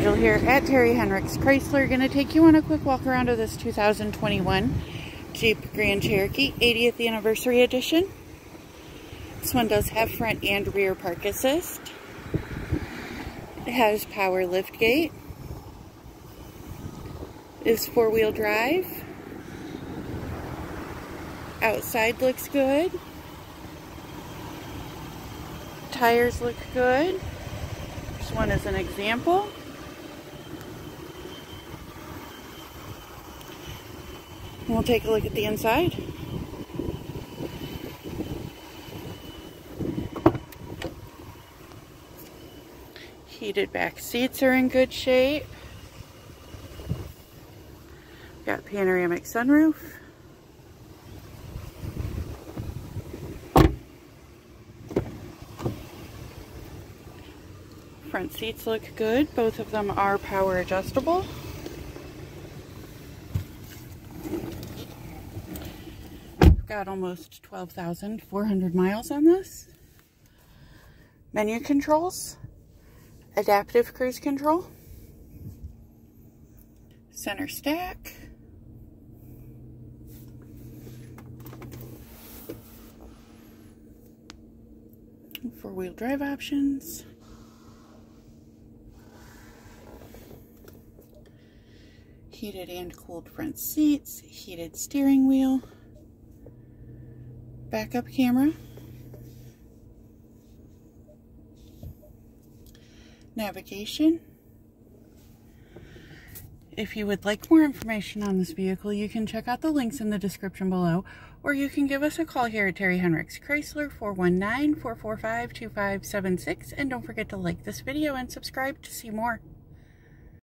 Angel here at Terry Henricks Chrysler. Going to take you on a quick walk around of this 2021 Jeep Grand Cherokee 80th Anniversary Edition. This one does have front and rear park assist. It has power lift gate. Is four-wheel drive. Outside looks good. Tires look good. This one is an example. We'll take a look at the inside. Heated back seats are in good shape. Got panoramic sunroof. Front seats look good. Both of them are power adjustable. Got almost 12,400 miles on this. Menu controls, adaptive cruise control, center stack, four-wheel drive options, heated and cooled front seats, heated steering wheel, backup camera, navigation. If you would like more information on this vehicle, you can check out the links in the description below, or you can give us a call here at Terry Henricks Chrysler 419-445-2576, and don't forget to like this video and subscribe to see more.